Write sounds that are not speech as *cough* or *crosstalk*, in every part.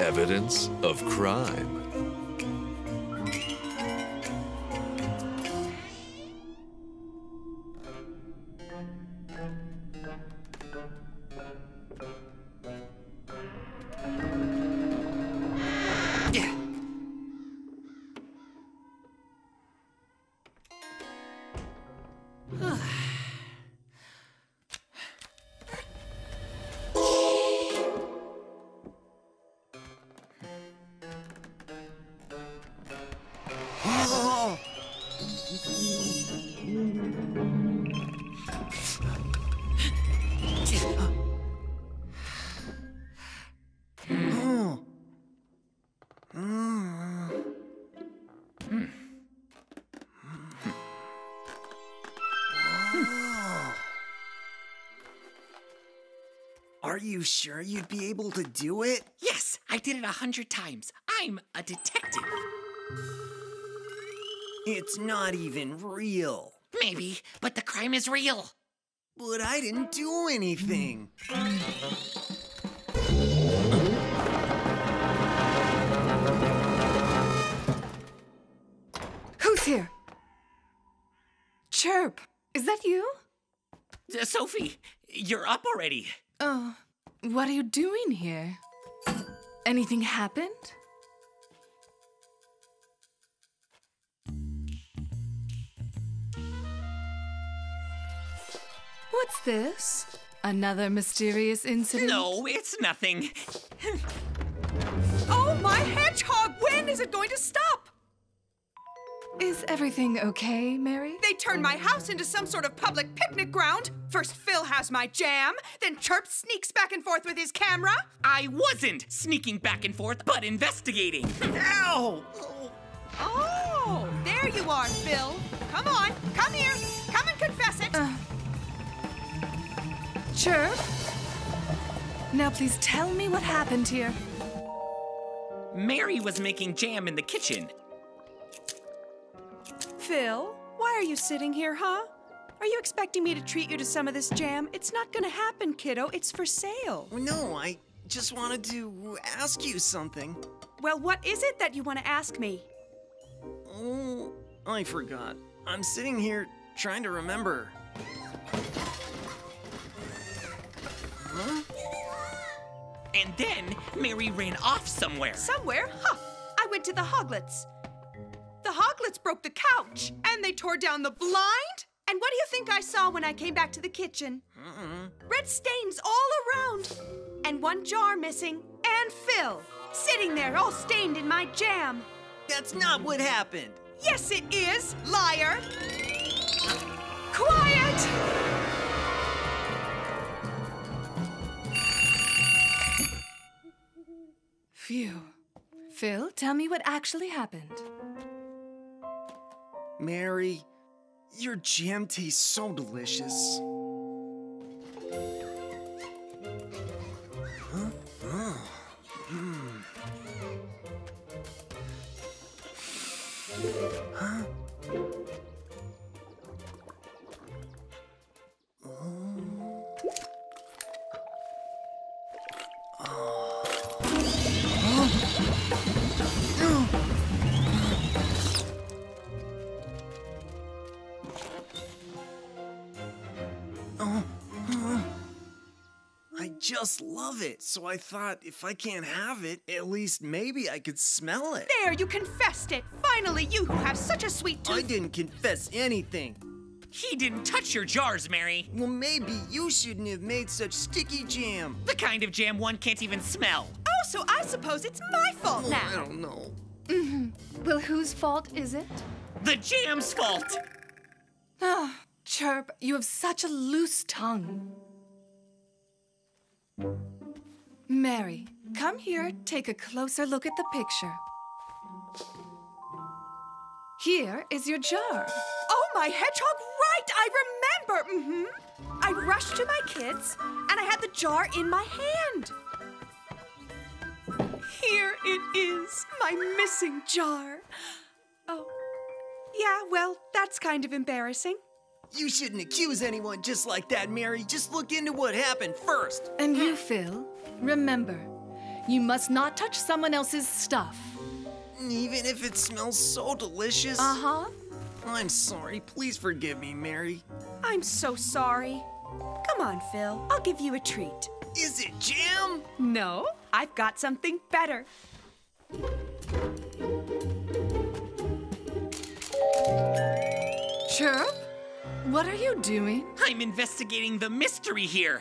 Evidence of crime. Are you sure you'd be able to do it? Yes, I did it a hundred times. I'm a detective. It's not even real. Maybe, but the crime is real. But I didn't do anything. Who's here? Chirp, is that you? Uh, Sophie, you're up already. Oh, what are you doing here? Anything happened? What's this? Another mysterious incident? No, it's nothing. *laughs* Oh, my hedgehog! When is it going to stop? Is everything okay, Mary? They turned my house into some sort of public picnic ground. First, Phil has my jam, then Chirp sneaks back and forth with his camera. I wasn't sneaking back and forth, but investigating. Ow! Oh, there you are, Phil. Come on, come here. Come and confess it. Uh. Chirp? Now please tell me what happened here. Mary was making jam in the kitchen. Phil, why are you sitting here, huh? Are you expecting me to treat you to some of this jam? It's not gonna happen, kiddo. It's for sale. No, I just wanted to ask you something. Well, what is it that you want to ask me? Oh, I forgot. I'm sitting here trying to remember. And then Mary ran off somewhere. Somewhere? Huh. I went to the Hoglets. The Hoglets broke the couch, and they tore down the blind. And what do you think I saw when I came back to the kitchen? Red stains all around, and one jar missing, and Phil sitting there all stained in my jam. That's not what happened. Yes, it is, liar. Quiet! Phew. Phil, tell me what actually happened. Mary, your jam tastes so delicious. Just love it, so I thought if I can't have it, at least maybe I could smell it. There, you confessed it. Finally, you who have such a sweet tooth. I didn't confess anything. He didn't touch your jars, Mary. Well, maybe you shouldn't have made such sticky jam. The kind of jam one can't even smell. Oh, so I suppose it's my fault Oh, I don't know. Mm -hmm. Well, whose fault is it? The jam's fault. Ah, Chirp, you have such a loose tongue. Mary, come here, take a closer look at the picture. Here is your jar. Oh, my hedgehog, right! I remember! Mm-hmm. I rushed to my kids, and I had the jar in my hand. Here it is, my missing jar. Oh, yeah, well, that's kind of embarrassing. You shouldn't accuse anyone just like that, Mary. Just look into what happened first. And you, Phil, remember, You must not touch someone else's stuff. Even if it smells so delicious? Uh huh. I'm sorry. Please forgive me, Mary. I'm so sorry. Come on, Phil. I'll give you a treat. Is it jam? No, I've got something better. Chirp? What are you doing? I'm investigating the mystery here.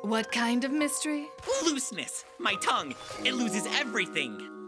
What kind of mystery? Looseness. My tongue. It loses everything.